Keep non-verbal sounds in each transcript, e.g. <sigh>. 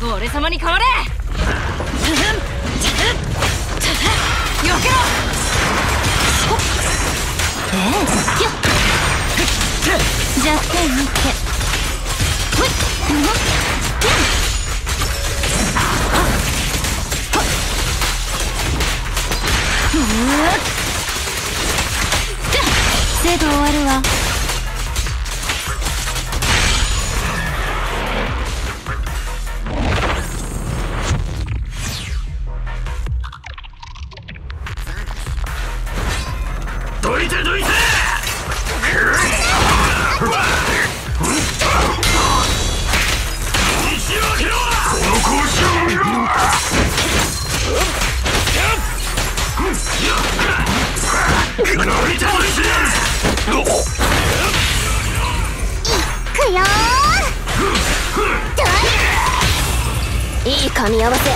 俺様に変われよけろええよ弱点見てほいうん制度終わるわ。いい噛み合わせ。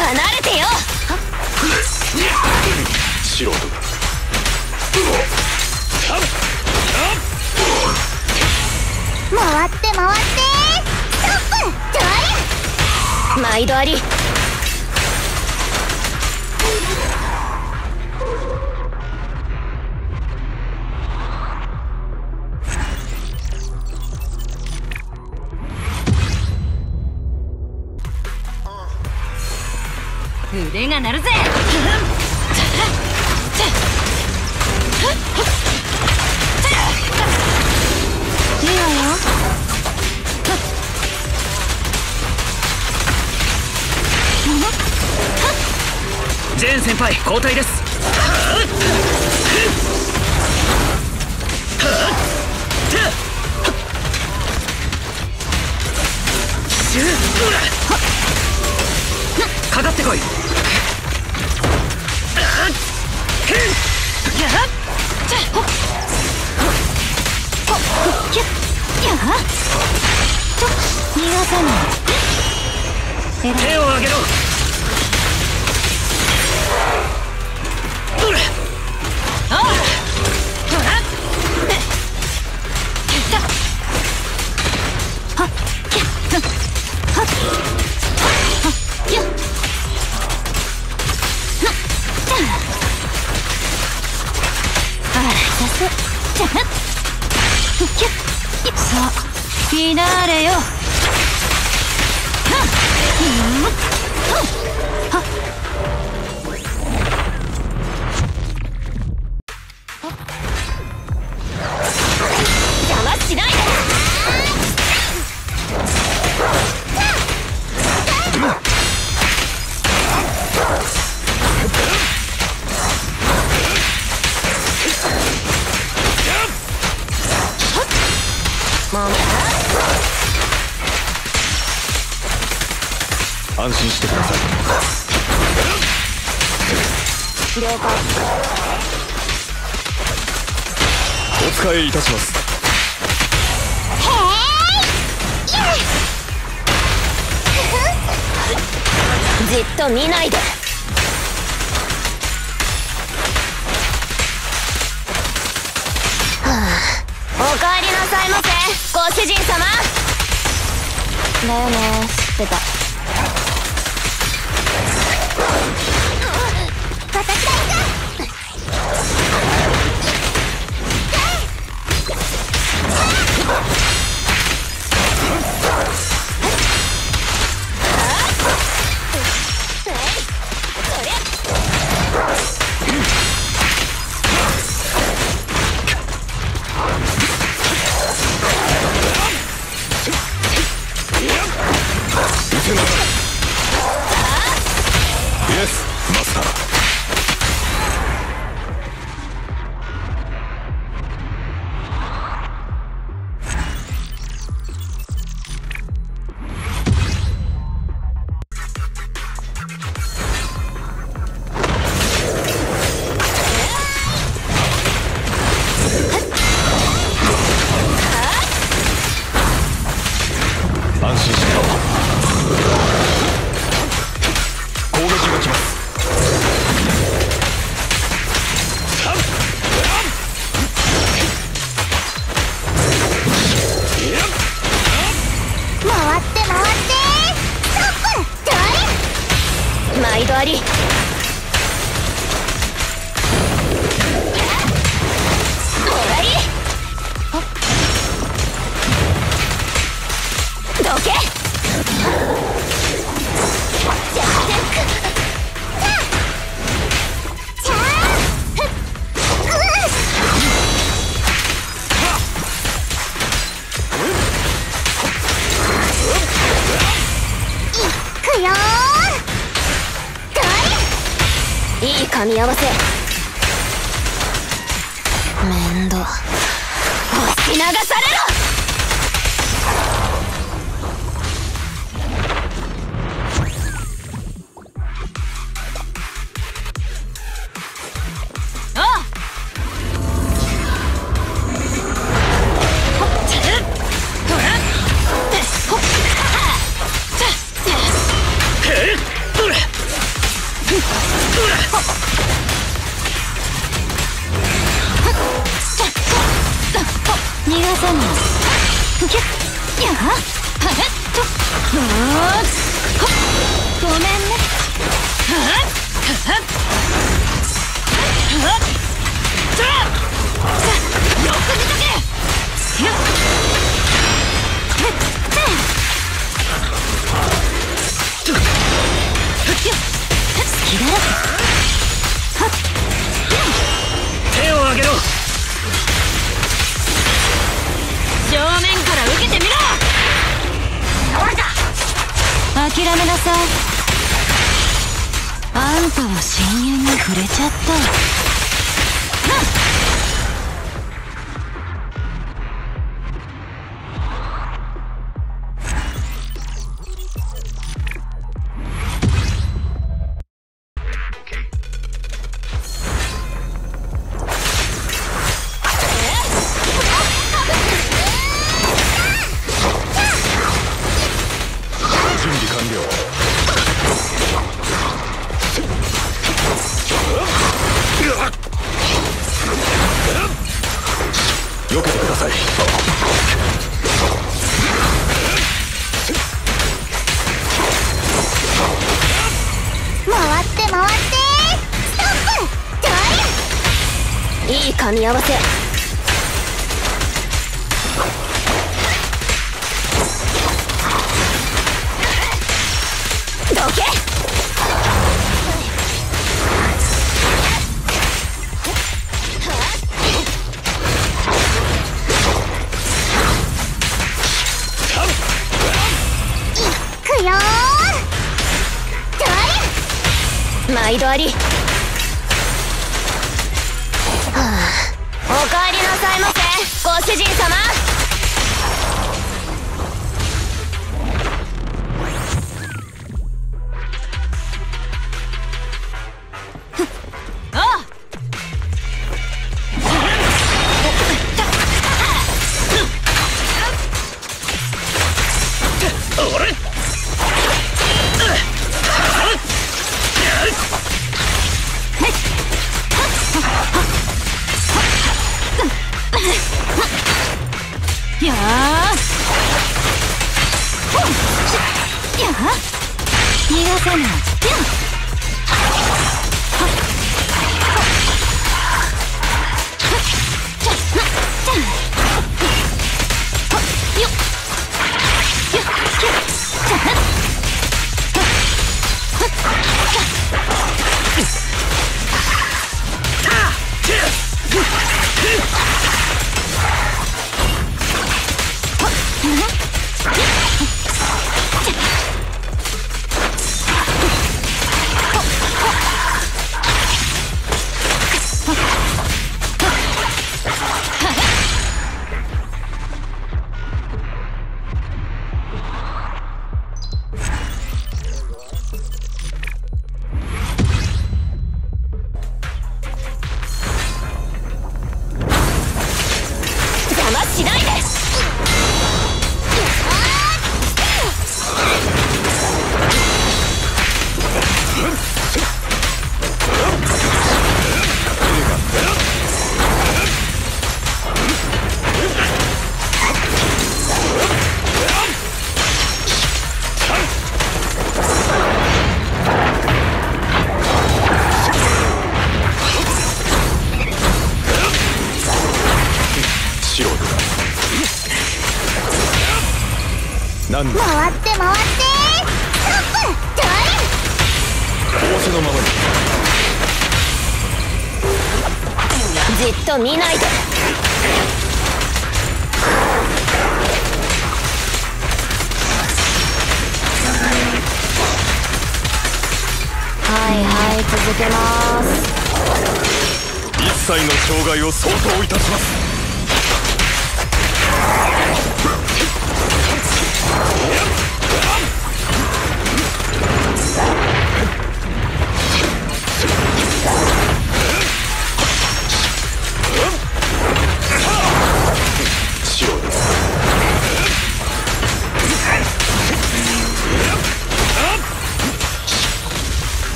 離れてよ。素人だ回って回って。ストップトライ毎度ありジェーン先輩交代です。かかってこい。やはちょ逃がさない手を上げろしてください。了解お使いいたします。じっと見ないで。はあおかえりなさいませ。ご主人様。だよね知ってたみ合わせ諦めなさい。あんたは深淵に触れちゃった。備完了。避けてください。回って回って。ストップ。いい噛み合わせ。わり逃がさない回って回って。ストップ。イ仰せのままにじっと見ないで。はいはい続けます。一切の障害を相当いたします <laughs>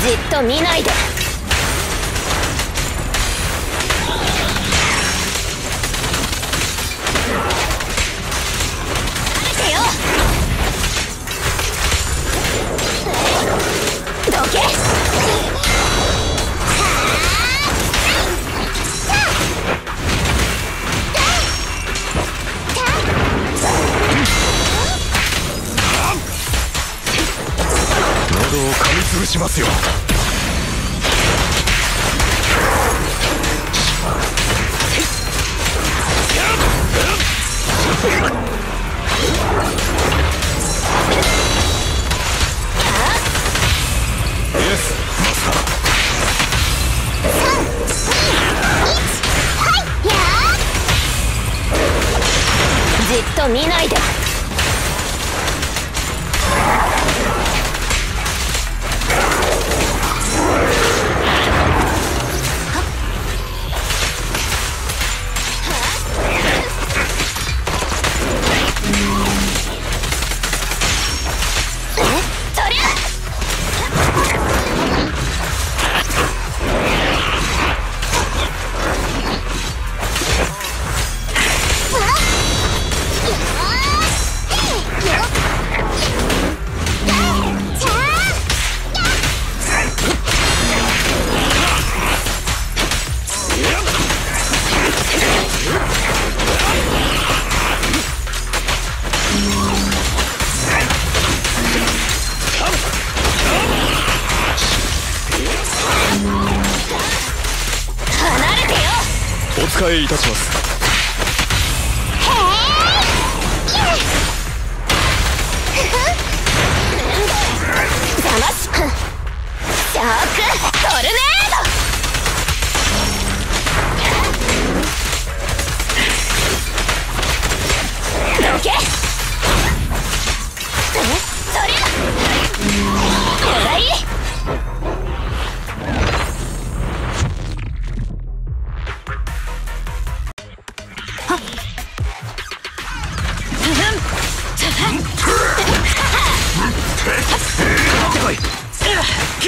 じっと見ないで。喉を噛みつぶしますよ。イエスマスタじっと見ないで。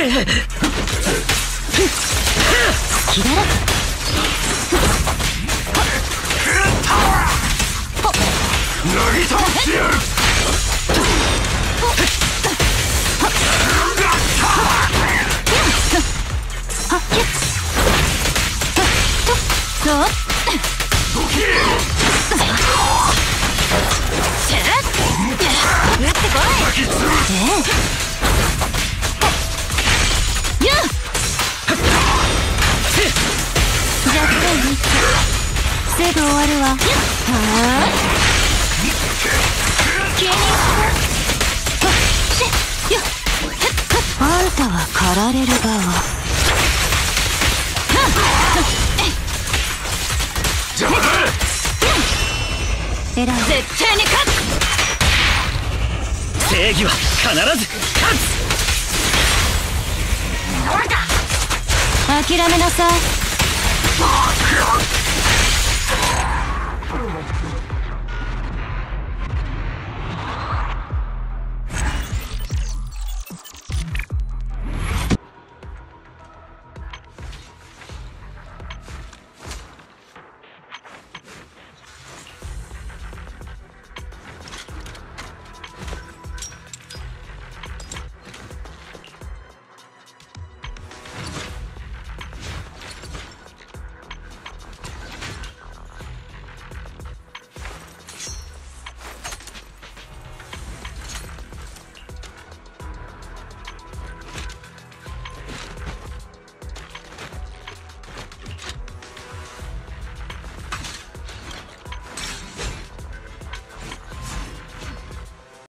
気だらなぎ倒してやるそう弱点3つすぐ終わるわあんたは狩られる側絶対に勝つ正義は必ず勝つ。諦めなさい。Stop here!